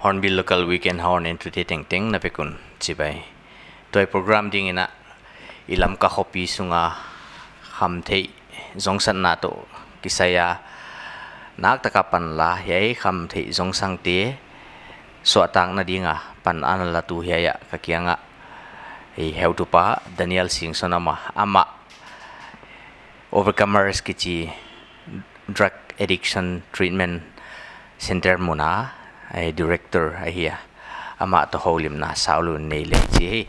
hornbill local weekend horn into te na pekun chibai toy program ding ina ilam ka hopi sunga ham thei zongsan na to kisaya nak taka pan la yai kham thei zong sang te so tang na dinga pan an la tu hiya ka kianga ei heu pa daniel singh sonama ama overcomers kichi drug addiction treatment center muna ai director, ai hiya à? ama to holim na saulu nei le chi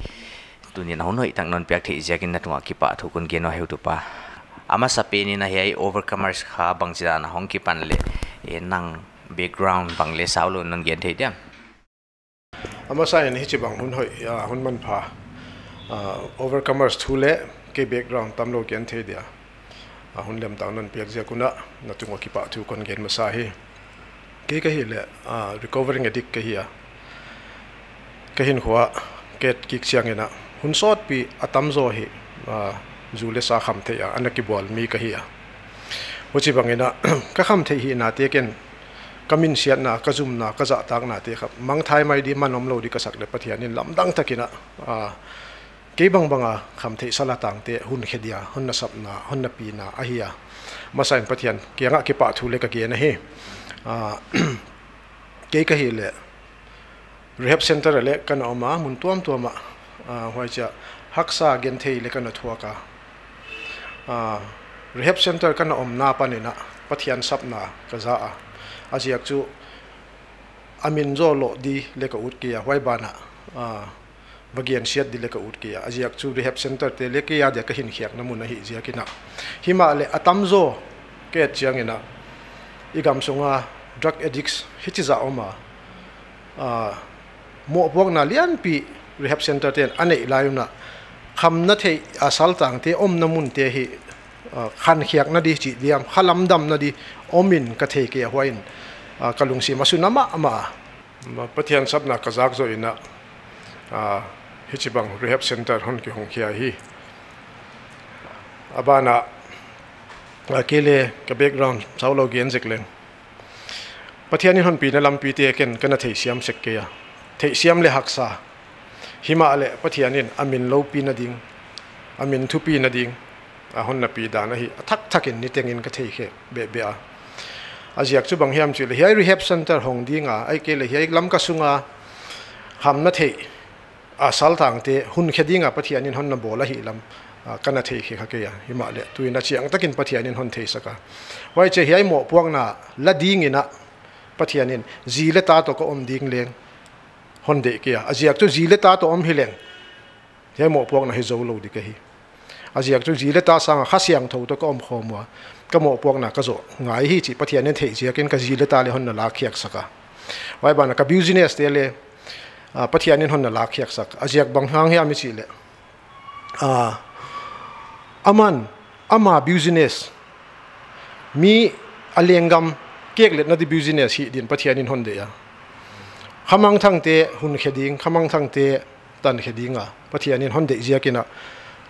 tunin ho noi tang non pyak thi jakin na tunga ki pa thu kun ge no heu tu pa. Ama sape ni na hi overcomers kha bang chi na hong ki pan le. E nang background bang le saulu non gen thei diam ama sai ni chi bang hun hoi, ya, hun man pha. Overcomers thu le, ke background tam lo gen thei dia. Hun lem tang non pyak ja kuna, na tunga ki pa thu kun gen ma sa hi. Ke ka hi le recovering addict ka hi ya ka hin khwa ket kik siang ina hun sot pi atam zo hi zule sa kham the ya anaki bol mi ka hi ya hochi bangena ka kham the hi na te ken kamin siat na ka zum na ka za tak na te khap mang thai mai di manom lo di ka sak le pathian in lam dang takina a ke bang banga kham the sala tang te hun khedia hun na sap na hun na pi na a hi ya masain pathian ke nga ke pa thu le ka ke na he a ke ka hi le rehab center le kan oma mun tuam tuama hoài hoi cha haksa gen thei le kan thua ka rehab center kan om na pa ni na pathian sap na ka za a chỉ chu amin zo lo di le ka ut kia hoi bana a bagian siat di le ka ut kia aziak chu rehab center te le ke ya de ka hin khiak na mun na hi zia kina hima le atam zo ke chiang ina igam songa drug addicts hichi za oma. Ah, A mo bok na lian pi rehab center ten ane ilayuna kham na the asal tang te om na mun te hi ah, khan khiak na di chi diam khalam dam na di omin ka the ke hoin ah, kalung si masu nama ama. Pathian sap na kazak zo ina. Hichibang rehab center hon ki hong khia hi. Abana kele ka background saulo gen jekleng pathian hon pi na lam pi te ken kana thei siam sek ke ya thei siam le haksa hima ale pathianin amin lo pi na ding amin thu pi na ding a hon na pi da na hi. À Thak thakin ni tengin ka thei khe be be a à. aziak à chu bang hiam chu le hiai rehab center hong dinga ai ke le hiai lam ka sunga ham na thei a sal tang te hun khedinga pathianin hon na bola hi lam kana thei khe kha ke ya hima le tuina chiang takin pathianin hon thei saka wai che hiai mo puang na la ding ina pathianin zile ta to ko om ding leng hon de kia aziak chu zile ta to om hileng he mo pok na hi zo lo di ka hi. Aziak chu zile ta sang khasiang tho to ko om khomwa ka mo pok na ka zo ngai hi chi pathian ne thei chi ken ka zile ta le hon na la khiak saka wai ba na ka business te le pathian ne hon na la khiak sak aziak bang hang hi ami chi le a aman, ama business. Mi alengam kek let na di business hi din pathian in hon de ya. Khamang thang te hun kheding, khamang thang te tan khedinga pathianin hon de ziakina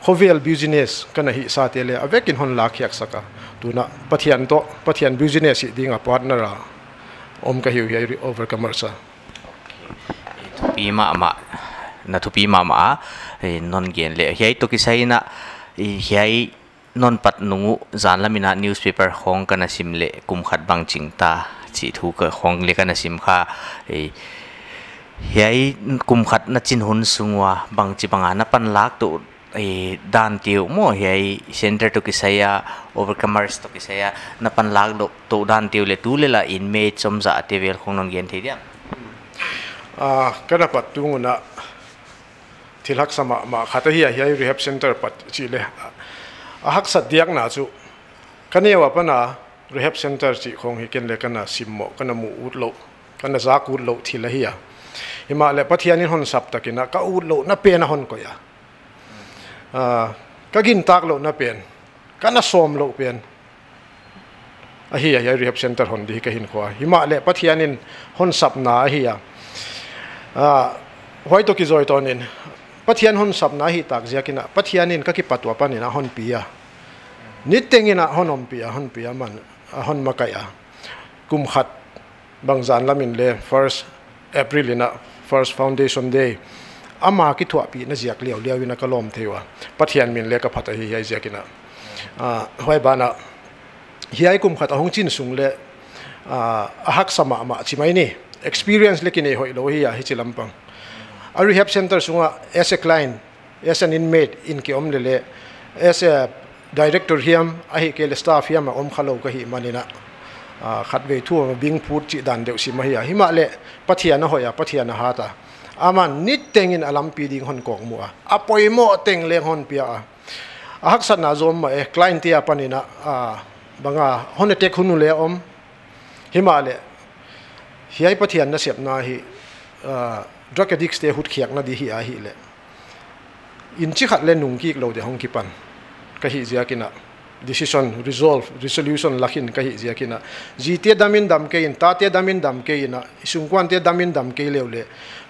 khovel business kana hi sa te le avekin hon lak yak saka. Tuna pathian to, pathian business hi dinga partner a om ka hiu hi overcomer sa pi ma ma, na thu pi ma ma eh, non gen le. Hi to ki sai na hiai non pat nungu zan lamina newspaper hong kana sim le kum khat bang chingta chi thu ka hong le kana sim kha. Hiai kum khat na chin hun sungwa bang chi banga na pan lak tu e dan tiu mo hiai center to kisaya overcomers to kisaya na pan lak do to dan tiu le tu le la in me chom za te vel khong non gen thei dia a kana pat tu na thì lắc sama ma khata hi hiai rehab center pat chi le. A hak sat diak na này kanewa na rehab center chỉ không hi na sim mộ cái na mu ut lo na za ku lo thila hi ya nhưng mà lệ bắt sap takina hôn sập tắc na pe na pen hôn coi à à cái gin tak lo na pen na som lo pen. À hi ya rehab center hon coi ka hin lệ bắt le anh hôn sập na hi à a tôi to rồi zoi tonin pathian hon sap na hi tak ziakina pathianin ka ki patwa panina hon pia nitengina honom pia hon pia man hon makaya kum khat bang zan lamin le first april ina first foundation day ama ki thua pi na ziak liao liao ina kalom thewa pathian min le ka phata hi hi ziakina a hoi bana hi ai kum khat hong chin sung le a hak sama ma chimai ni experience lekin hoi lo hi ya hi chilampang a rehab center sunga as a client as an inmate in ki om le le as a director hiam a hi ke le staff hiam om khalo ka hi manina khat ve thu bing phut chi dan deu si ma hi hi ma le pathian na hoya pathian na ha ta ama nit tengin alam pi ding hon kong mu a apoi mo teng le hon pia a hak sat na zom ma e client tia panina a banga hon te khunu le om hima le hiai pathian na sep na hi drug addicts te hut khiak na di hi a hi le. In chi khat le nung ki lo de hong ki pan. Ka hi zia kina decision, resolve, resolution lakin ka hi zia kina ji te damin dam ke in, ta te damin dam ke ina isung kwan te damin dam ke le le.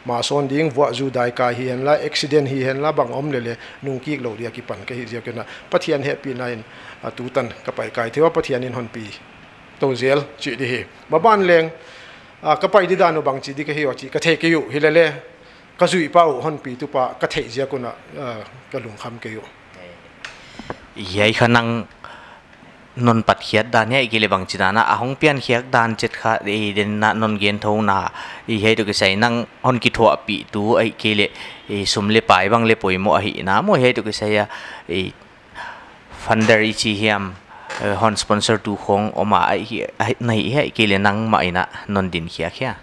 Ma son ding wa zu dai ka hi hen la, accident hi hen la, bang om le le. Nung ki lo dia ki pan ka hi zia kina pathian happy nine tu tan ka pai kai. Thewa pathian in hon pi. To zel, chi di hi. Ma ban leng a ka pai di da bang chi di ka hiệu chỉ chi ka the ke yu hi le le ka zui pa u hon pi tu pa ka the zia kuna ka lung kham ke yu yai khanang non pat khiat dan he gile bang china a à, hong pian khiak dan chet kha e den na non gen tho na i he to ke sai nang hon ki tho pi tu ai kele e sum le pai bang le poi mua hi na mo he to ke sai ya e funder i chi hiam hon sponsor tu khong oma ai à, hi nai ke le nang ma ina non din khia khia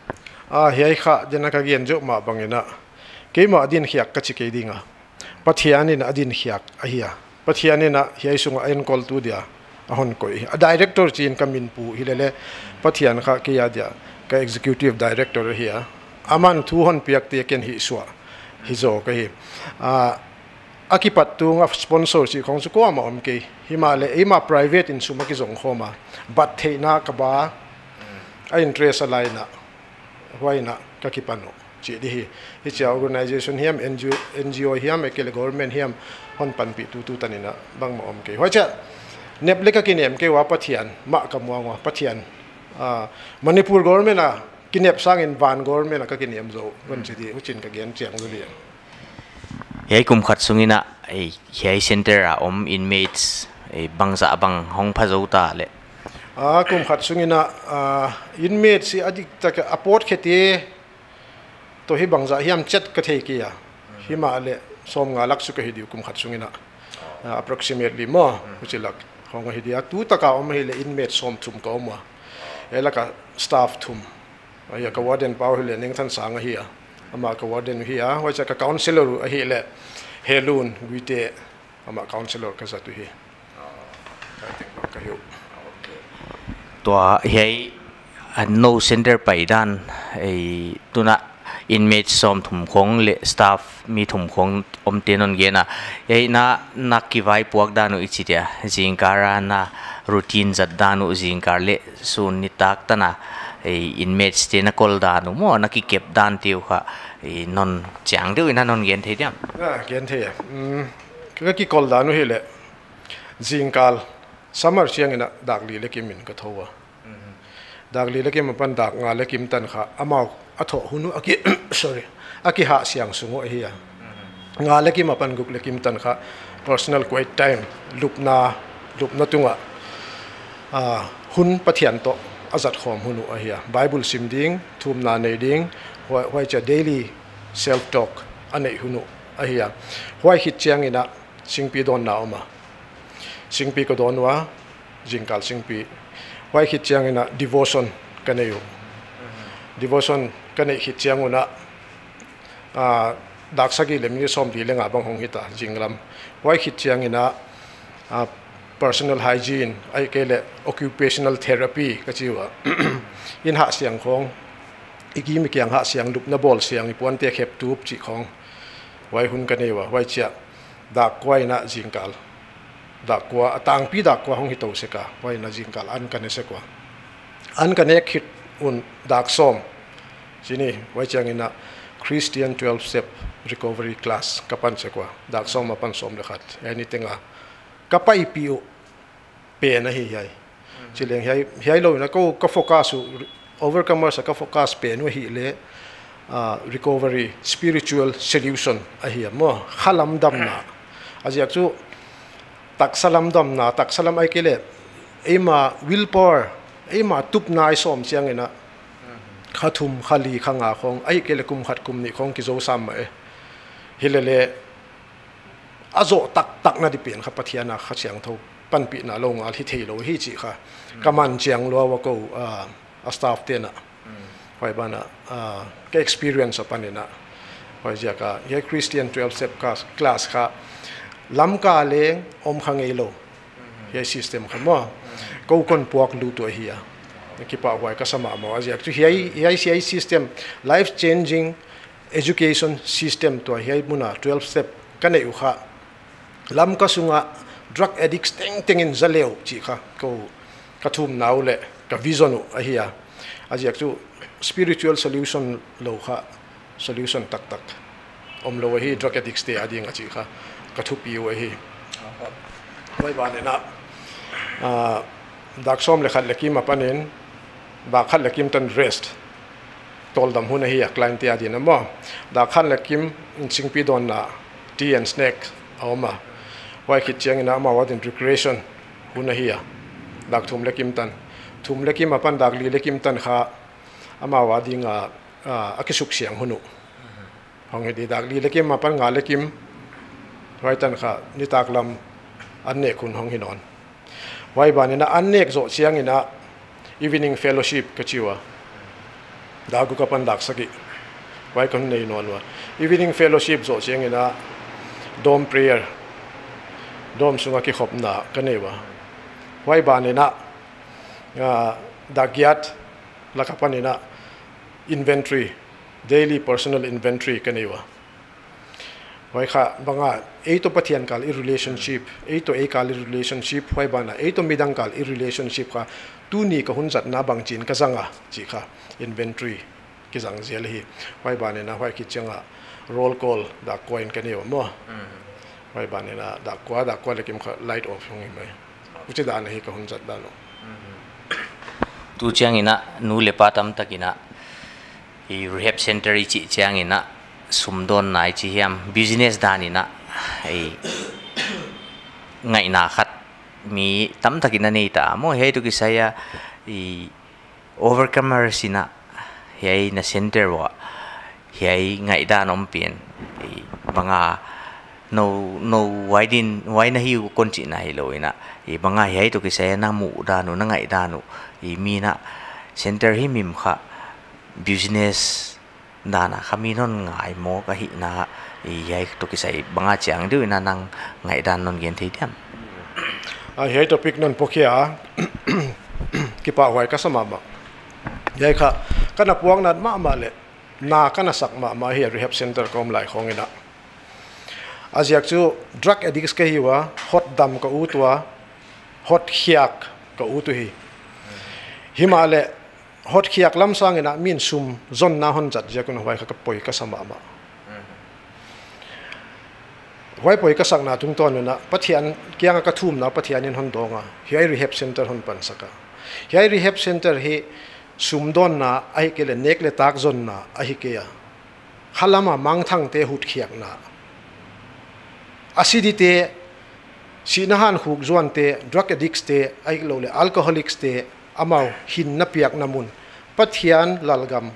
a he kha jena ka gen jo ma bangena ke ma din khia ka chi ke dinga pathianin adin khia a hiya pathianina hi à. sunga en call tu dia ahon koi a director chin kamin pu hilele pathian kha ke ya dia ka à. executive director hi aman thu hon piak te ken hi swa hi zo ka hi. A akipat tu nga sponsor si khong su ko ma om ke. Himale ema private in suma ki zong khoma bat the na ka ba, a interest alai na. Why na, ka ki pano chi di hi. Hi cha organization hiam ngo ngo hiam e ke government hiam, hon pan pi tu tu tanina bang ma om ke. Hoi cha, nep leka ki nem ke wa pathian, ma ka muang wa pathian. A, manipur government a kinep sang in van government a ka kinem zo. Gon chi di uchin ka gen chiang lo li yai kum khat sungina, ei hiai center a om inmates, ei bangza bang hong pha zo ta le. A kum khat sungina, a inmate si adik ta ka aport kheti to hi bangza hiam chet ka thei ki ya hima le, som nga lak su ka hi di kum khat sungina. Approximately mo uchilak hong hi dia tu taka om hi le inmate som thum ka oma là ka staff thum. Ya ka warden pau hi le ning than sang hi a ama ka warden hi a wa cha ka counselor hi le helun guite ama counselor ka sa tu hi ka hi to hi no center pai dan ei tuna inmate som thum khong le staff mi thum khong om tenon ge na. Ei na na ki vai puak da no ichi dia jingkara na routine zat da no jingkar le sun ni tak ta na อินเมจที่นักกอลดานุมอนักเก็บดานเตียวค่ะนนจังเดียวนั่นนนเกนเทียมอ่าเนเทียอืมก็กี่กอลดานุเฮเล่จิงกาลซัมเมอรเชียงนะดักลีเล็กิมินก็ทัวดักลีเล็กิมันปันดักงาเล็กิมตันค่ะอามาอโถหุนุอากิ sorry อากิหาเสียงสุงโอเฮียงาเล็กิมปันกุกเล็กิมตันค่ะ personal quiet time ลุบนาลุบนาตุงะหุนปะเทียนโต azat khom hunu a hi bible sim ding thum na nei ding hoi hoi cha daily self talk anei hunu a hi hoi hit chiang ina singpi don na oma singpi ko don wa jingkal singpi hoi hit chiang ina devotion kaneyu devotion kan hit chiang una a dak sagi lemni som di lenga bang hong hita jinglam wai hit chiang ina a personal hygiene ai kele occupational therapy ka chiwa in ha siang khong iki mi kyang ha siang lup na bol siang ipon te khep tup chi khong wai hun ka newa wai chia dak kwai na jingkal dak kwa atang pi dak kwa hong hito se ka wai na jingkal an ka ne se kwa an ka ne khit un dak som sini wai chang ina christian 12 step recovery class kapan se kwa dak som mapan som le khat anything a kapai piu pe na hi hai. Chileng hai hai lo na ko ka focus overcomer sa ka focus pe no hi le recovery, spiritual solution a hi mo, khalam dam na. Ajiak chu tak salam dam na, tak salam ai kele ema willpower ema tup nai som chiang e ina khathum khali khanga khong, ai kele kum khat kum ni khong ki zo sam e. Hilele อโจตักตักนาดิเปลี่ยนขับปะเทียนาขัดเสียงท่ปันปีนาลงอาทิเทโลฮิจิค่ะกำมันเจียงลัวว่กูอ่าอัสตาฟเตียนะไว้บ้านอะก experience ปันเนี่ยนะไว้เจียก็ยัยคริสเตียน12 step class ค่ะล้ำกาเลงอมขังเอโลยัย system ค่ะมั้งกูคนพวกดูตัวเฮียคิดว่าไว้ก็สมามาว่าเจ้าคือยัยยัยยัย system life changing education system ตัวยัยมุนา12 step กันเนี่ยอยู่ค่ะ lam ka sunga, drug addicts teng teng in zaleu chi kha, ko ka thum nau le, ka vision u, a à ya aja spiritual solution lo kha, solution tak tak. Om lo hi, drug addicts te ading a chi kha, ka thu pi wa hi. Bai ba ne na. A, dak som le khat le kim apanin ba khat le kim tan rest. Tol dam hun hi a client te adin mo. Da khat le kim, in sing pi don na, tea and snack awma ไว้คิดเชียงนะมาว่าถึง recreation หุ่นเฮียดักทุ่มเล็กิมตันทุ่มเล็กิมมาปันดักลีเล็กิมตันค่ะอามาว่าดิ่งอะอะคิดสุขเสียงหุ่นห้องเฮดีดักลีเล็กิมมาปันงาเล็กิมไว้ตันค่ะนี่ตากลำอันเนกคุณห้องหินอนไว้บ้านนี่นะอันเนกโสเชียงนี่นะ evening fellowship ก็ชื่ว่าดากุกับปันดักสกิไว้คนในนอนวะ evening fellowship โสเชียงนี่นะ dome prayer dom sunga ki khop na ka nei wa wai ba ni na da gyat la ka pan ina inventory daily personal inventory kaniwa wai kha banga ei to pathian kal i relationship ei to ei kal i relationship wai bana to midang kal i relationship kha tu ni ka hun zat na bang chin ka zanga chi kha inventory ki zang zel hi. Wai bane na wai ki changa roll call da coin kaniwa mo wai bane na da kwa da kwa le kim kha light off hung mai uchi da na hi ka hun zat da no tu chiang ina nu le pa tam takina i rehab center i chi chiang ina. Sumdon nai chi hiam. Business dan ina. Ai ngai na khat. Mi tam takina nei ta. Mo he tu ki saya i overcomer sina hei na center wa. Hei ngai da nom pin, i banga no no why din why na hiu kon chi na hi lo ina i banga hei to ki se na mu da no na ngai da no i mi na center hi mim kha business na dana kami non ngai mo ka hi na i yai to ki sai banga chang du na nang ngai dan non gen thei diam a he topic non pokia ki pa hwai ka sama ma yai kha kana puang nat ma ma le na kana sak ma ma hi rehab center kom lai khong ina aziak chu drug addicts ka hi wa hot dam ka u tua hot khiak ka u tu hi himale hot khiak lam sang ina min sum zon na hon jat ja kun hwai kha ka poi ka sama ma hwai poi ka sang na tung ton na pathian kyang ka thum na pathian in hon donga hiai rehab center hon pan saka hiai rehab center hi sum don na ai ke le nek le tak zon na a hi ke ya khalama mang thang te hut khiak na asidi te sinahan huk zuan te drug addicts te ai lo le alcoholics te amau hin na piak namun pathian lalgam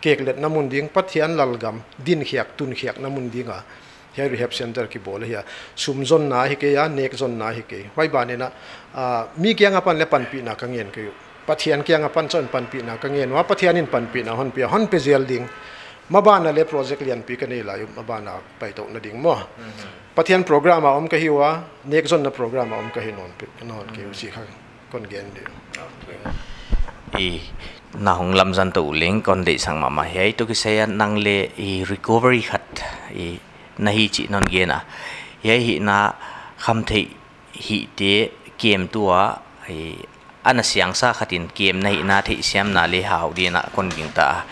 kek let namun ding pathian lalgam din khiak tun khiak namun dinga he rehab center ki bol hiya sum zon na hi ke ya nek zon na hi ke wai ba ne na mi kyang apan le pan pi na ka ngen ke pathian kyang apan chon pan pi na ka ngen wa pathian in pan pi na hon pi hon pe zel ding mabana le project liên pi ka nei la yu mabana pai to na ding Phát triển program a ông ka hi wa nek program a ông ka non non ke si kha kon gen de na hong lam zan to leng kon de sang ma ma hei to ki nang le i recovery khat i na hi non gian à, ye hi na kham thei hi te kem tua i ana siang sa khatin kem na hi na thei siam na le na kon gian ta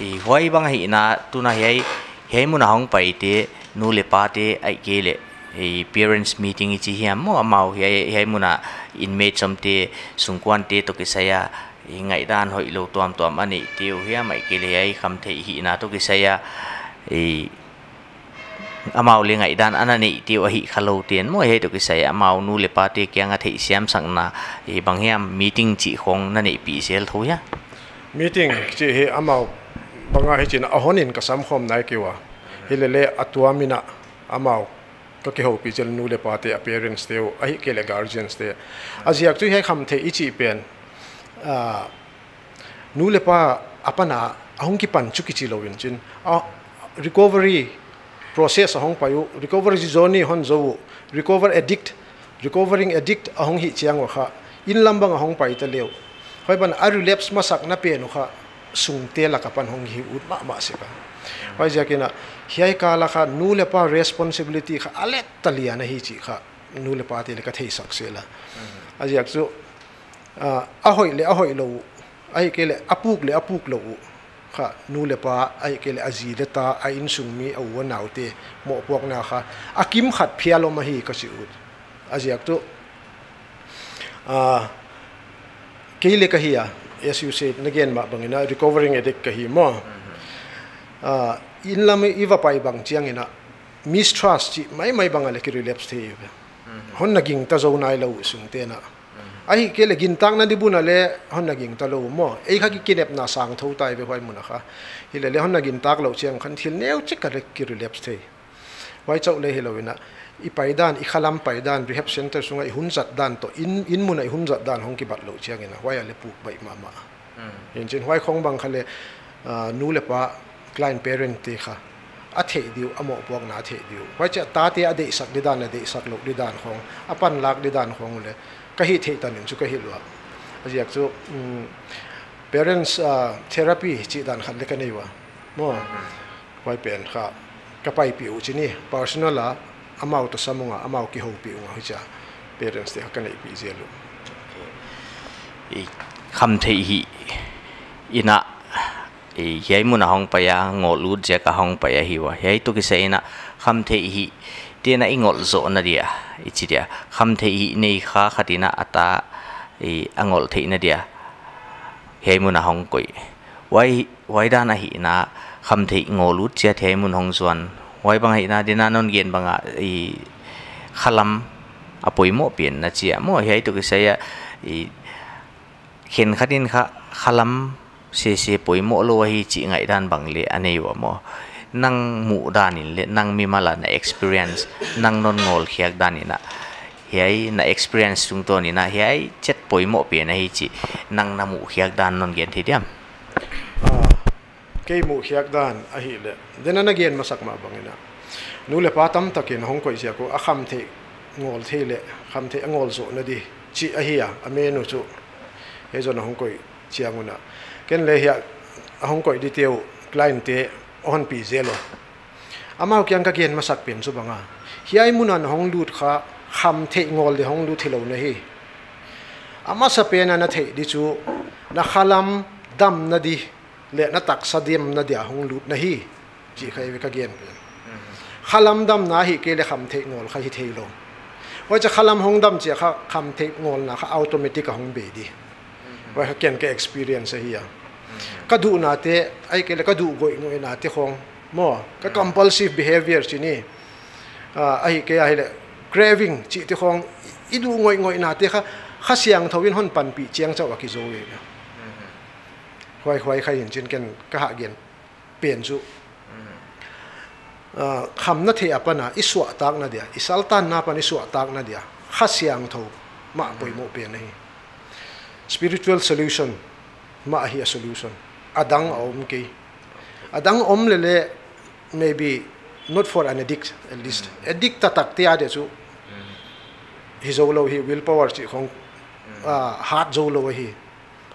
i hoi bang hi na tu na hei hei mu na hong pai te nu le pa te ai ke le i parents meeting chi hi mo à mau hei hei mu na inmate som te sungkwan te to ki saya à. ngai dan hoi lo tuam tuam ani à tiêu hia mai ke le ai kham thei hi na to ki saya i amau le ngai dan anani tiu hi khalo tiền mo he to ki saya amau nu le pa te kyang a thei siam sang na i bang hiam meeting chi khong na nei pi sel tho ya meeting chi hi amau banga hi chin a honin ka sam khom nai kiwa. Hi le le atua mina amao. Ka ki ho pi chel nu le pate appearance te a hi ke le guardians te. Aziak tu he kham the ichi pen a ah, nu le pa apana ahong ki pan chuki chi lo win chin. A recovery process ahong payu recovery zone hon zo recover addict, recovering addict ahong hi chiang wa kha. In lambang ahong pai ta leo. Hoi ban a relapse masak na pe no kha. Sung te la kapan hong hi ut ma ma se ka hoi ja kina hiai ka la kha nu le pa responsibility kha ale talia na hi chi kha nu le pa te le ka thei sak se la a jak chu a hoi le a hoi lo ai ke le apuk le apuk lo kha nu le pa ai ke le azi le ta a in sung mi a wa nau te mo pok na kha akim khat phialo ma hi ka si ut a jak tu a ke le ka hi ya as you said again ma bangina recovering addict ka hi mo. A in lam iwa pai bang chiang ina mistrust chi mai mai bang ale ki relapse the hon na ging ta zo nai lo sung te na. Ai ke le gin tang na di buna le hon na ging ta lo mo. Ei kha ki kinep na sang tho tai be hoi muna kha. Hi le le hon na gin tak lo chiang khan thil neu che ka ki relapse the วัยเจ้าเลยเฮโลวินะอีไปด้านอีขลัมไปด้านรีแฮบเซ็นเตอร์สุงไอหุ่นจัดด้านต่ออินอินมุนไอหุ่นจัดด้านของกิบัตโลเชียงนะวัยอะไรปลูกใบมามาเห็นงเช่นไว้ของบางคัะเลยนู้เลยปะกลายเป็นเพเรนตีค่ะอาเทดิวอโมบวกนาเทดิวไว้จะตาเตอเดสักดิดานอเดสักโลกดิดานของอปันลักดิดานของเลยก็ฮิตเทตันหนึ่งชุกก็ฮิตหลวงอาจจะอยากจะ parents therapy จีดานขัดเล็กนี่วะมั่วไว้เป็นครับ u chi ni. Personal la, amau to samunga, amau ki ho pi u ha parents te ka nei pi je i kham thei hi. Ina e yai mun hong pa ya ngol lu je ka hong pa ya hi wa. Yai to ki se ina, kham thei hi. Te na ingol zo na dia ichi dia. Kham thei hi nei kha khatina ata e angol thei na dia. Yai mun hong koi. Wai wai da na hi na kham thei ngol lu che thei mun hong zuan wai bang hi na dina non gen banga i khalam apoi mo pian na chia mo yai to ki se ya i khen khatin kha khalam se se poi mo lo hi chi ngai dan bang le anei wa mo nang mu dan in le nang mi mala na experience. Nang non ngol khiak dan ina hiai na experience tung to ni na hiai chet poi mo pe na hi chi nang na mu khiak dan non gen thi diam ke mu khiak dan a hi le. Nên na gian masak ma bangina nu le patam takin hong koi sia ko a kham the ngol the le. Kham the ngol zo na di chi a hi ya a me nu chu he zo na hong koi chianguna ken le hiya hong koi di teu client te on pi zelo amau kyang ka gen masak pen chu banga hiai munan hong lut kha kham the ngol de hong lu thilo na hi. Ama sa pena na the di chu na khalam dam na di เลนตักสดีมนาเดียหงลุดนะฮีจีใครวิกเกียนขลัมดำนาฮีเกลคำเทงโงลข้าฮิเทลงว่าจะขลัมหงดำเจียข้าคำเทงโงลนะข้าอัตโนมัติกหงเบดีว่าเกียนแก็ experience เฮียก็ดูนาเตไอเกลก็ดูโกยงนาเตของมอก็ compulsive behavior ชินี่ไอเกลไอเล่ craving จีที่ของอีดูงอยงอยนาเตข้าข้าเสียงทวินหอนปันปีเจียงเจ้าวักิโจเอง chi te khong i du ngoi ngoi na te kha kha siang thawin hon pan pi chiang chaw ki zo we hoi hoi khai hin chin ken ka ha gen pen chu kham na the apana iswa tak na dia isaltan na pan iswa tak na dia kha siang tho ma poi mo pen nei spiritual solution. Ma hi a solution adang om ke adang om le le maybe not for an addict at least. Mm. addict ta tak tia de chu mm. hi zo lo hi willpower chi khong mm. uh, heart zo lo hi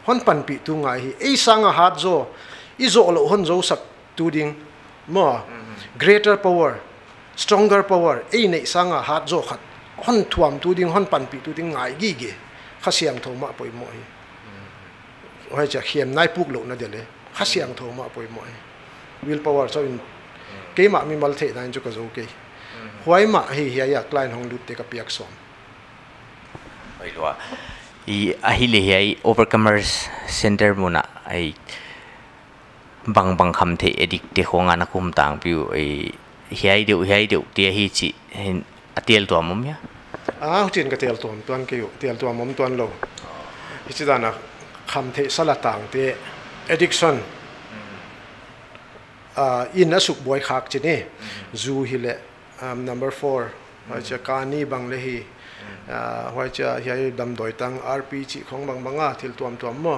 hon pan pi tu ngai hi. Ei sanga hat zo, i zo lo hon zo sak tu ding mo. Greater power, stronger power. Ei nei sanga hat zo khat. Hon thuam tu ding, hon pan pi tu ding ngai gi ge kha siam tho ma poi mo hi. Hoi cha khiam nai puk lo na de le kha siam tho ma poi mo will power so in ke ma mi mal the dan chu ka zo ke hoi ma hi hi ya client hong lut te ka piak som. Hoi lo i ahili hi overcomers center muna ai bang bang kham the edik te khonga na kum tang piu ai hiai deu hiai deu te hi chi atiel to mom ya? A chin ka tel ton tuan ke tel to mom tuan lo. Hi chi dana kham the sala tang te addiction. A in a suk boy khak chi ni. Zu hi le um, number 4 ha cha ka ni bang le hi ว่าจะเฮีดำโดยตั้ง RPG ของบางบางอะที่ตัวมตัวมั่ว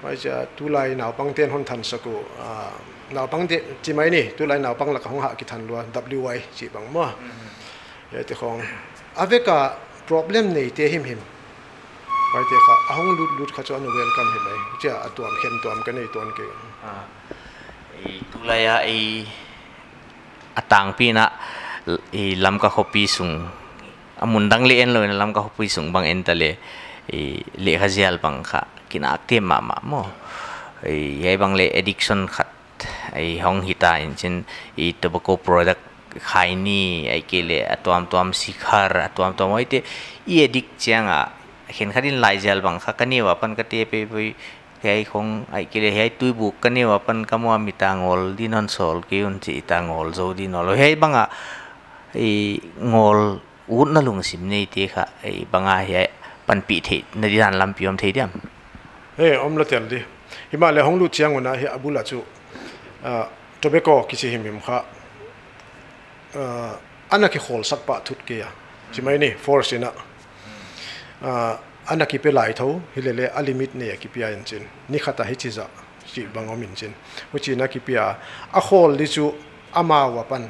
ไว้จะตุไลหนาวปังเตียนหอนทันสกุหนาวปังเตียนจีไหมนี่ตุไลหนาวปังหลักของหากิทันรัว WY จีบางมั่วเฮียเจ้ของอเวกา problem ในเตหิมหิมว่าจ้าค่ะห้องลุดลุดขจรเวลกันเห็นไหมเจ้ตัวมเข็มตัวมกันในตัวเก่งตุไลอะไอ้ต่างพี่นะไอ้ลำกัะขบีสุง amun dang le en lo na lam ka hopui sung bang en tale e le khazial bang kha kina akte ma ma mo. E yai bang le addiction khat ai hong hita in chin e tobacco product khai ni, ai ke le atwam twam sikhar atwam twam ai te, i addict changa khen khadin lai jal bang kha kani wa pan ka te pe pe hei khong, ai ke le hei tui buk kani wa pan kamwa mitangol dinon sol, ke un chi tangol zo dinol hei banga ngol อุดนลุงสิมในที่ค่ะไอ้บางอาเฮปันปีเทนดินันลำพิมเทียมเฮ้อมละเตียนดิหิมาเลยห้องลูเชียงวันนะเฮอบุลาจูอ่าตัวเบกอกิดสิหิมิมค่ะอ่อันนั้นคือโคลสักปะทุกเกียใช่ไหมนี่ฟอร์สินะอ่าอันนั้นคือเป็นหลายเท่าฮิเลเลอลิมิตเนี่ยกิเปียอินจินนี่ขัดตาฮิจิจะจีบังอมินจินวิจินะกิเปียอะโคลดิจูอามาวัปัน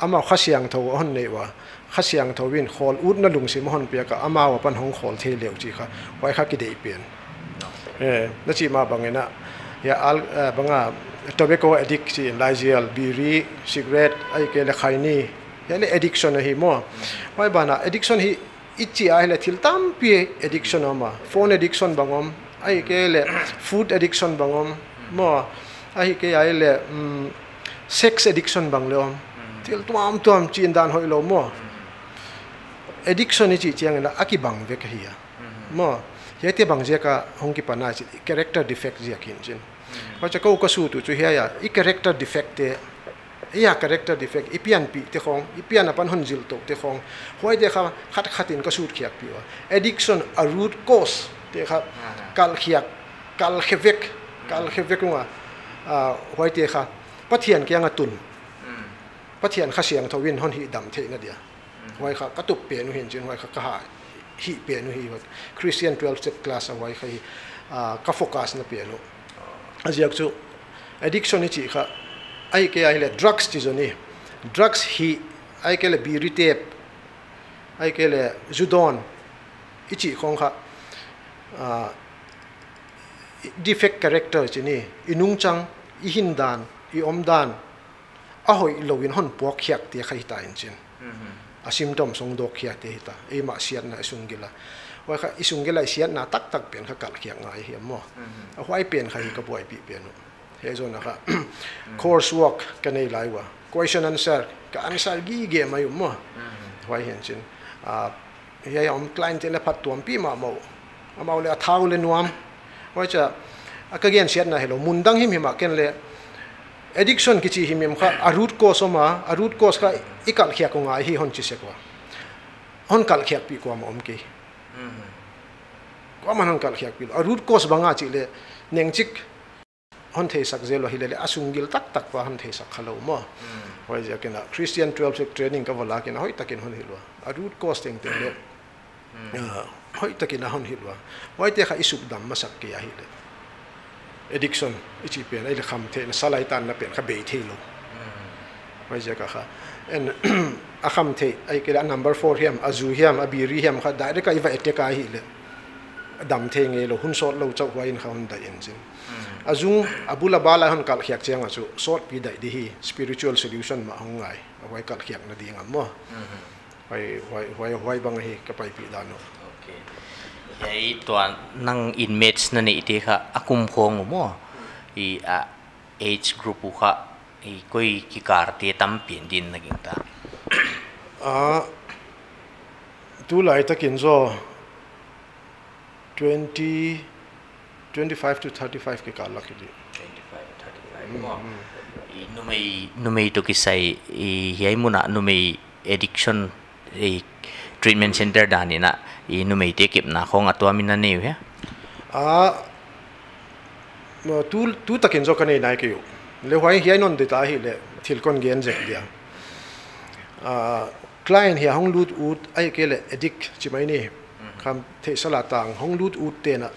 อามาวข้าเสียงเท่าอันเนี่ยวะ út na lung sim nei te kha ai banga hi pan pi the na di dan lam piom the diam he om la tel di hima le hong lu chiang ona hi abula chu a tobacco ki chi him him kha a ana ki khol sak pa thut ke ya chi mai ni force ina a ana ki pe lai tho hi le le a limit ne ki pia in chin ni khata hi chi za chi bangom in chin hu chi na ki pia a khol li chu ama wa pan ama khasiang tho on nei wa khasiang thawin khol ut na lung sim hon pia ka ama wa pan hong khol the leu chi kha. Wai kha ki dei pian. E na chi ma bangena ya al banga tobacco addict chi lazial biri cigarette ai ke le khaini ya le addiction hi mo. Wai bana addiction hi ichi ai le thil tam pi addiction ama. Phone addiction bangom ai ke le food addiction bangom mo ai ke ai le sex addiction bang le om. Til tuam tuam chin dan hoi lo mo addiction ni chi chiang na aki bang ve ka hiya mo ye te bang je ka hong ki pana chi character defect je kin jin wa cha ko ko su tu chu hiya ya i character defect te ya character defect ipian pi te khong ipian apan hon jil to te khong hoi de kha khat khatin ka su khiak pi wa addiction a root cause te kha kal khiak kal khevek kal khevek wa a hoi te kha pathian kyang atun pathian kha siang thawin hon hi dam the na dia ไว้ค่ะก็ตุบเปลี่ยนเห็นจนไว้ค่ะก็หาฮีเปลี่ยนฮีว่าคริสเตียน12 step class a focus addiction ni. Ai drugs chi drugs hi ai ai defect character chi ni inung om lovin hon puak khiak ti khai ta in chin mm-hmm a symptom song dok khia te ta e ma siat na sungila wa kha isungila siat na tak tak pen kha kal khia ngai hi mo. A hwai pen kha hi ka boi pi pen he zo na kha course work ka nei lai wa. Question answer ka answer gi ge mai mo. Hwai hian chin. A he om client le phat tuam pi ma mo. A mau le a thau le nuam. Wa cha gen siat na hello mundang him hima ken le addiction ki chi himem kha a root cause ma a root cause kha ikal khia ko nga hi hon chi se ko hon kal khia pi ko ma om ki ko man hon kal khia pi a root cause banga chi le neng chik hon thei sak zelo hi le asungil tak tak wa hon thei sak khalo mo hoi ja kena christian 12 sek training ka wala kena hoi takin hon hilwa a root cause teng teng le. Hoi takin hon hilwa hoi te kha isuk dam masak ki ya hi le addiction อีจีเปียนไอ้คำเทนสลายตันนะเปลี่ยนขบเบทีลงไม่ใช่ก็ค่ะ and อาคำเทไอ้กระ number four เฮียมอาจูเฮียมอาบีรีเฮียมค่ะได้เด็กก็อีวันเอติกาอีเลยดำเทงเงี้ยหุ่นสดเราจะไว้ในเขาได้เองจริงอาจุงอะบุลาบาลาหุ่นกัลเขียกเจียงอะจุสดพี่ได้ดีฮี spiritual solution มาหงไงเอาไว้กัลเขียกนะดีงามมั้งไว้ไว้ไว้ไว้บางทีก็ไปปีดานุ yai tuan nang inmates na ni iti ka akum khong mo i a age group kha i koi ki kar te tam pin din na ging ta. A tu lai ta kin zo 20 25 to 35 ke ka la ki di 25 35 mo numei numei to kisai i hiai muna numei addiction treatment center dani na i nu numei te kip na khong atwa min na neu he a tu tu takin zo kanei nai ke le hwai hi non de ta hi le thil kon gen je dia a client hi hong lut ut ai ke le addict chi mai ni kham the sala tang hong lut ut te na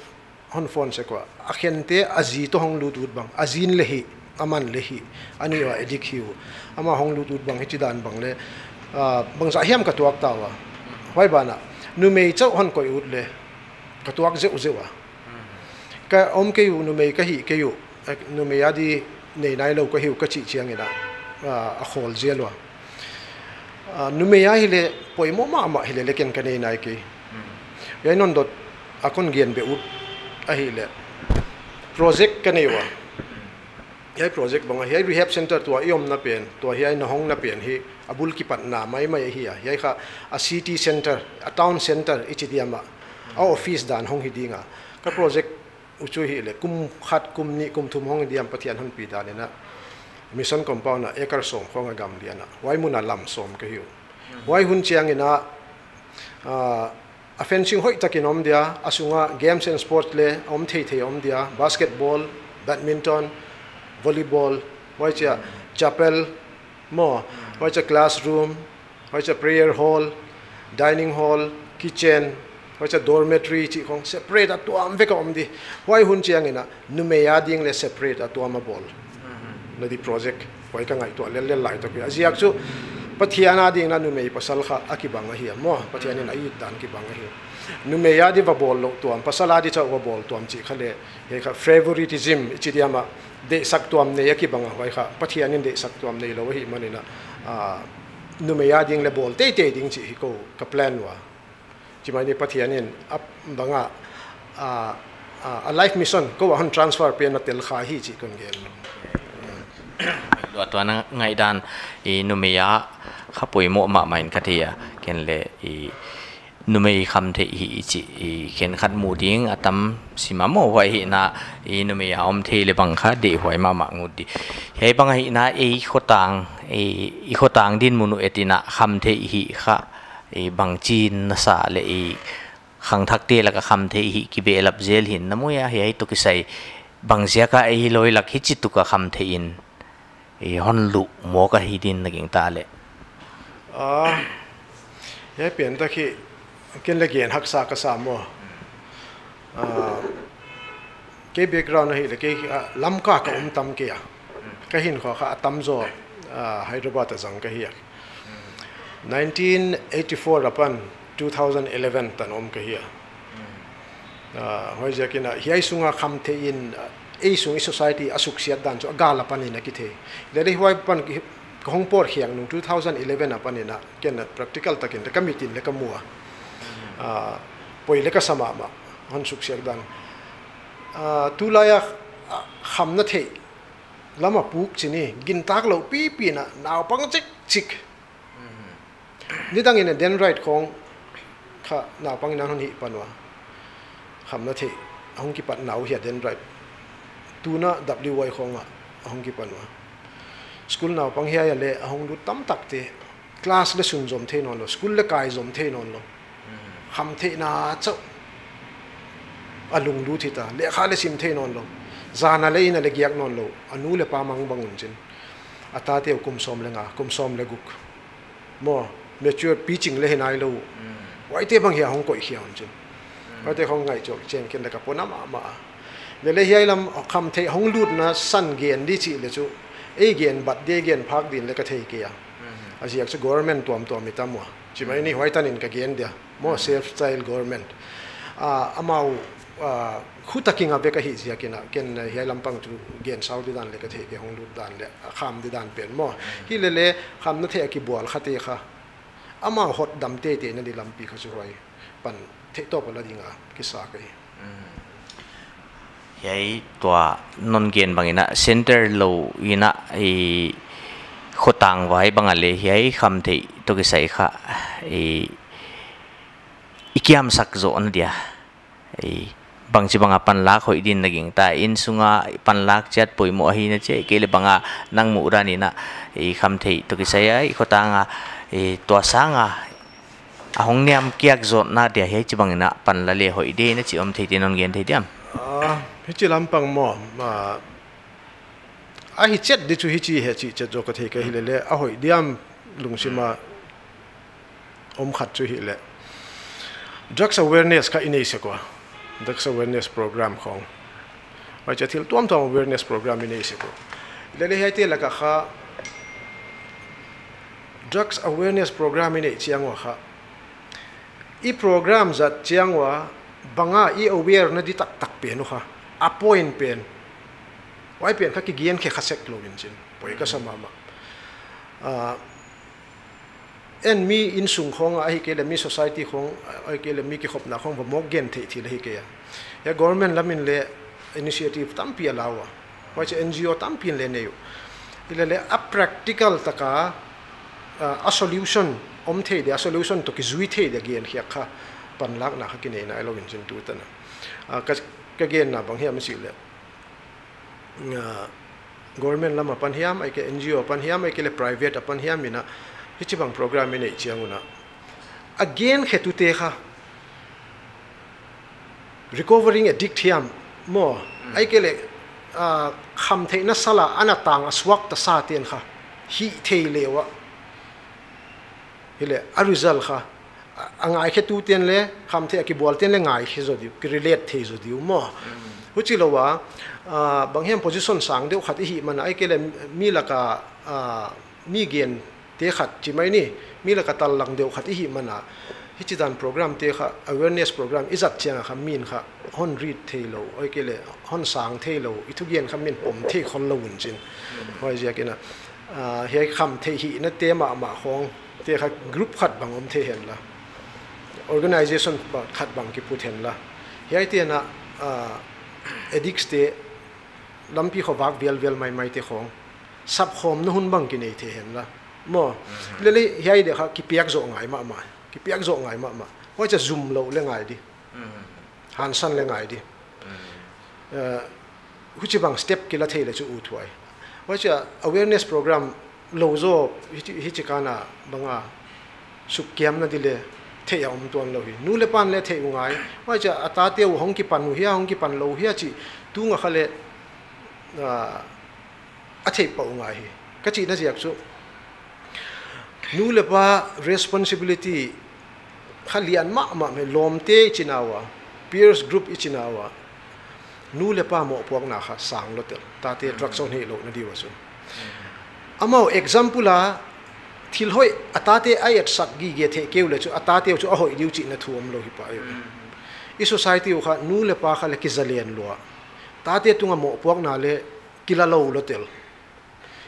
hon phone se kwa a à, khen te azi to hong lut ut bang azin le hi aman le hi ani wa edik hi ama hong lut ut bang hi chi dan bang le a bang za hiam ka tuak ta wa hoi ba na nu mei chau hon koi ut le. Ka tuak je u je wa ka om ke yu nu mei ka hi ke yu nu mei adi nei nai lo ka hi ka chi chiang ina. A khol lo nu mei hi le poi mo ma ma hi le ken ka nei nai ki yai non dot akon gen be ut a hi le. Project ka nei wa yai project bang hi rehab center to iom na pen to hi na hong na pen hi abul ki pat na mai mai hi ya yai kha a city center a town center ichi diama a office dan hong hi dinga ka project uchu hi le kum khat kum ni kum thum hong diam pathian han pi da ne na mission compound na ekar som khonga gam liana wai muna lam som ka hiu wai hun chiang ina a fencing hoi takin om dia asunga games and sport le om thei thei om dia basketball badminton volleyball wai cha chapel mo wai cha classroom wai cha prayer hall dining hall kitchen wai cha dormitory chi khong separate a tuam ve ka om di. Wai hun chiang ina numeya ding le separate a tuam a ball. Na di project wai ka ngai to le le lai to ki aziak chu pathiana ding na numei pasal kha akibanga hi mo pathiani na i dan ki banga hi numei ya di va bol lo tuam pasala di cha va bol tuam chi khale he kha favoritism chi diama เดสักตัวมเนี่ยคิดบังเอาไว้ค่ะพัทยานี่เดสักตัวมเนี่ยเราเห็นมันนี่นะนุ่มยาดิ้งเลบอลเตะดิ้งสิฮิโก้กับแพลนวะจิมันนี่ยพัทยานี่อับบังอ่าอ่าไลฟ์มิชชั่นก็ว่าหันทรานสเฟอร์เปลี่ยนนัเตลขาฮีจิคนเกลตัวตัวนั้นไงดันอีนุ่มยาขับปุ๋ยโมมาใหม่คทียเกนเลยอี numei kham the hi chi i ken khat mu ding atam sima mo wai hi na i numeya om the le bang kha de hoi ma ma ngut đi, hay bang hi na e khotang e i khotang din munu etina kham the hi kha e bang chin na sa le e khang thak te la ka kham the hi ki be lap zel hin na mo ya hei to ki sai bang zia ka e loi lak hi chi tu ka kham the in. E hon lu mo ka hi din na ging ta le à ye pen ta khi ken le gen hak sa ka sa mo. À ke background hi le ke lam ka ka um tam ke ya. Ka hin kho kha tam zo hyderabad zang ka hi 1984 apan 2011 tan om ka hi à hoi ja kina hi sunga kham the in ei sung society asuk siat dan cho gala pani na ki the. Le ri hoi pan hong por hiang nung 2011 apan ina ken practical takin le committee le kamua a poi leka sama ma han suk ser dan tu la ya kham na the lama puk chini gin tak lo pi pi na naw pang chik chik ni dang in den right khong kha na pang na hi panwa kham na the hong ki pat naw hi den right tu na wy khong ahong ki panwa school naw pang hi ya le ahong lu tam tak te class le sun zom the non lo school le kai zom the non lo คำเทนาเจ้าอลุงดูทิตาเลขาเลสิมเทนอนลงจานาเลนเลกยกนอนลงอนุเลปามังบังุนจินอัตาเตียวคุมซอมเลงาคุมซอมเลกุกมอเมจูปีจิงเลหนายโลไว้เตบังเฮียฮงก่อยเฮียนจินไว้เตของไงจอเจนเกนเลกับปนมามาเลเเฮียลำคำเทฮงลูดนะสั่นเกียนดิจิเลจูเอเกียนบัดเดเกียนพักดินเลกเทเกียอาเซียกจะ government ตัวมตัวมิตามัวจิไม่นี่ไว้ตานินกับเกียนเดีย a amau a khuta kinga be ka hi sia kina ken hi lampang tu gen sau di dan le ka thei ke hong lut dan le kham di dan pen mo hi le le kham na the ki bol khate kha ama hot dam te te na di lampi kha chu hoi pan the to pa la dinga ki sa kai yai tua non gen bangina center lo ina i khotang vai bangale yai kham thei to ki sai kha i ikiam sak zo an dia. Ei, bang chi banga pan lak hoi din naging ta. In sunga, pan lak chat poi mo hi na che. Kele banga nang mu ra ni na. Ei, kham thei to ki saya i khota nga ei to sanga a hong niam kiak zo na dia he chi bang na pan la le hoi de na chi om thei tin on gen thei diam. Ah, a chi lam pang mo, ma, a hi chet de chu hi chi he chi chet zo ka thei ka hi le le. A hoi diam, lung sima om khat chu hi le. Drugs awareness ka inei se ko drugs awareness program khong wa cha thil tuam tuam awareness program inei se ko le le hai te la ka kha drugs awareness program inei chiang wa kha. I program zat chiang wa banga i aware na di tak tak pe no kha. A point pen. Wai pen kha ki gian khe khasek lo in chin. Poi ka sama ma ah, a en mi in sung khong ai ke le mi society khong ai ke le mi ki khop na khong mo gen the thi le hi ke ya. Ya government lamin le initiative tam pi alawa wa. Che ngo tam pi le ne yo. Ile le a practical taka, a solution, om the de, a solution to ki zui the de gen khia kha, pan lak na kha ki ne na lo in chin tu ta na. Ka ka gen na bang hiam si le. Government lama pan hiam ai ke ngo pan hiam ai ke le private pan hiam mina hi chi bang program ni chianguna. Again khetu te kha recovering addict hiam. Mo ai ke le kham the na sala ana tang aswak ta sa ten kha. Hi thei lewa hele a result kha. Angai khe tu ten le kham the ki bol ten le ngai khe zo di ki relate the zo di mo hu chi lo wa bang hem position sang deu khat hi man ai ke le mi เตะขัดจิไม่นี่มีละกตัลลังเดียวขัดที่หิมันอะฮิจิตันโปรแกรมเตะขัด awareness โปรแกรมอิจัดเชียงค่มินค่ะฮอนรีดเทโลไอ้เกลฮอนสางเทโลอิทุเกียนค่มินผมเทคอนละวุ่นจินไอ้เจ้ากินอะเฮียคำเทหินั่นเตะมาหมาของเตะขัดกรุ๊ปขัดบางอมเทเห็นละ organization ขัดบางกิพูดเห็นละเฮียเตะนะเอดิกสเตะลำพี่ขวักเวลเวลใหม่ๆเตะของซับคมนู่นบางกินไอเทเห็นละ mo le le hiai de kha ki piak zo ngai ma ma ki piak zo ngai ma ma ho cha zoom lo le ngai di han san le ngai di ờ hu chi bang step ki la thei le chu u thuai ho cha awareness program lo zo hi chi kana banga suk kiam na di le thei om tuan lo hi nu le pan le thei ngai ho cha ata te u hong ki pan nu hi hong ki pan lo hi chi tu nga khale a thei pa ngai hi ka chi na jiak chu nu lepa responsibility, khalian ma ma me lomte chinawa peers group ichinawa. Nu lepa mo puak na kha sang lo tel. Ta te truck son he lo na diwa wasu amo example a, thil hoi atate ai at sak gi ge the keu le chu atate chu a hoi diu chi na thuam lo hi pa yo. I society u kha nu lepa kha le ki zalian lo ta te tunga mo puak na le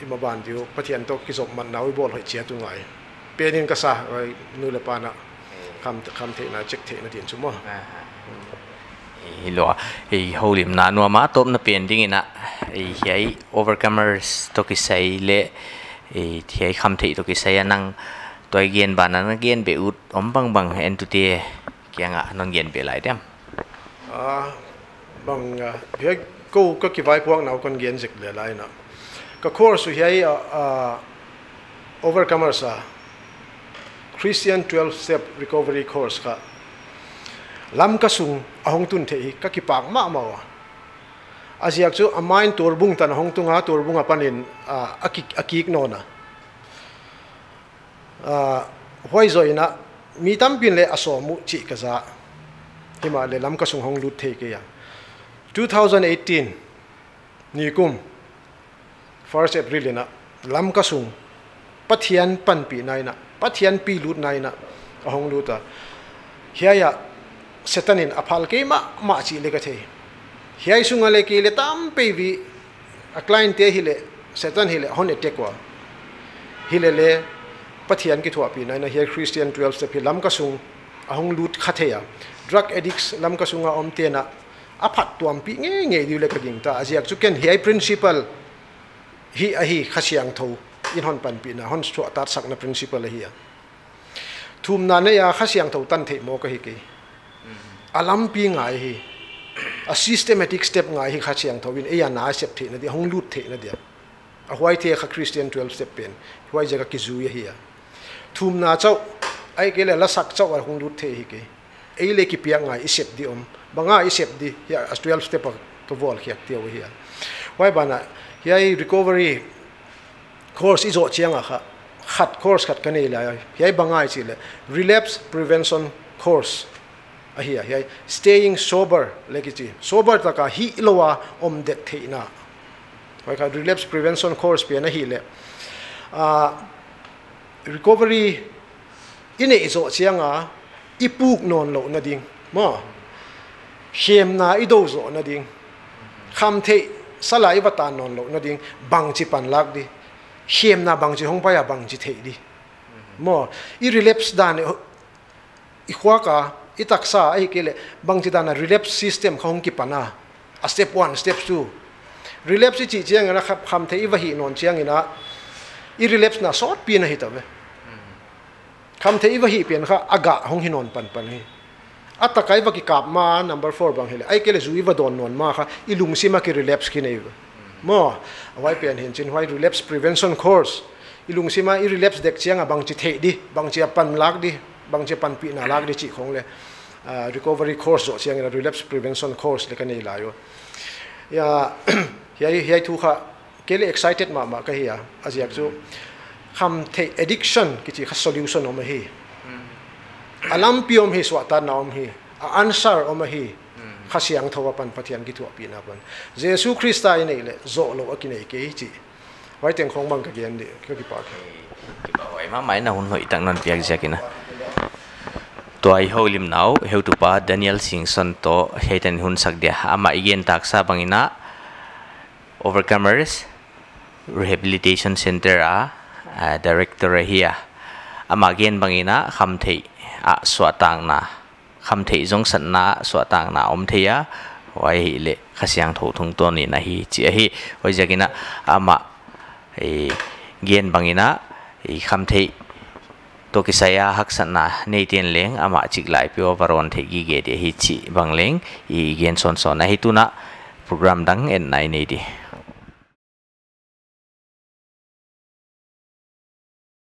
lam pang bang bang hiam program tuam tuam bola chin pang khom khom le a hong hoi the din ka ging ta hi le le nu le pa ki bol hoi ma sangai nu le pa pathian the hi ungai kha siang tho pol hi ungai hoi kha ima ban diu pathian to ki zop man nawi bol hoi chia tu ngai penin ka sa hoi nu le pa na kham kham the na chek the na tin chu mo hi lo hi holim na no ma top na pen ding ina hi hi overcomers to ki sai le hi thi kham thei to ki sai nang toy gen ban na gen be ut om bang bang en tu te kyanga non gen be lai dem a bang he ko ka ki vai puak nau kon gen jek le lai na ka course hi a uh, uh, overcomers a christian 12 step recovery course ka. Lam ka sung, ahong tun the ka ki pak ma ma wa. Asiak chu amain torbung tan hong tunga, tur bunga panin a uh, aki akik no na. A hoi mi tam pin le aso mu chi ka za. Hima le lam ka sung hong lut the ke ya. 2018 ni kum first april na lam ka sung, pathian pan pi nai na, pathian pi lut nai na, ahong luta hiya setanin aphal ke ma ma chi le ka the. Hiai sunga le ke le tam pe vi, a client te hi le satan hi le hon e tekwa. Hi le le pathian ki thua pi nai na hiai christian 12 step hi lam ka sung, ahong lut khatheya drug addicts, lam ka sunga om te na, a phat tuam pi nge nge du le ka ging ta. Aziak chu ken hiai principle hi a hi khasiang tho. In hon pan pi na hon chu tat sak na principle hi thum na ne ya khasiang tho tan the mo ka hi ki alam pi ngai hi. A systematic step ngai hi khasiang tho win. E ya na sep the na di hong lut the na dia. A huai the kha christian 12 step pen. Huai jaga ki zu hi a. Thum na chau ai ke la sak chau a hong lut the hi ki ei le ki piang ngai isep di om. Banga isep di ya 12 step to vol khiak ti hi a huai bana hiai recovery course izo chianga kha. Khat course khat kanei la. Hiai bangai chi le relapse prevention course a hi hiai staying sober leki chi. Sober ta ka hi lowa om det theina wai ka relapse prevention course pe na hi le. A recovery ine izo chianga ipuk non lo na ding. Mo hem na ido zo na ding. Kham the สลายบัตานอนหลกนั่นเองบางจิปันลักดิเขียมนาบางจิหงไปยาบางจิเทดิมออีรีเลปส์ดานอีขวากาอีตักษาไอ้เกลบางจิดานารีเลปส์ซิสเต็มของกิปันาอสเต็ปวันสเต็ปทูรีเลปส์จิเจียงนะครับคำเทอีวะฮีนอนเจียงนะอีรีเลปส์น่ะสอดปีนะฮิตาเวคำเทอีวะฮีเปียนค่ะอากาหงฮินอนปันปันฮี atakai wa ki kap ma number 4 bang hele ai kele zui wa don non ma kha ilung sima ki relapse ki nei mo awai pen hin chin why relapse prevention course ilung sima i relapse dek chiang a bang chi thei di bang chi pan lak di bang chi pan pi na lak di chi khong le recovery course zo chiang relapse prevention course le ka nei la yo ya hiai hiai thu kha kele excited ma ma ka hiya aziak chu kham the addiction ki chi kha solution om hi alam piom hi swata naom hi. A answer om hi. Khasiang thowa pan pathian ki thua pina pan. Jesu christa nei le zo lo akine ke chi. Wai teng khong bang ka gen de ka ki pa ke ki ba wai ma, mai na hun hoi tang nan piak jakina to ai ho lim nau, heu tu pa, daniel singh son to heten hun sak dia. Ama igen taksa bangina overcomers, rehabilitation center a director here ama gen bangina kham thei. À, sủa swatang na kham thị giống sẵn na sủa swatang na om theya wai hi le khasiang tho thung to ni na hi chi hi bây giờ cái wai jagina ama e gen bangina e kham thei to á hak sẵn na nay tiền ten à mà à, chỉ lại pyo varon the ghi ge để hi chi bằng leng i gen son son na hi tu na program đăng en này nei đi.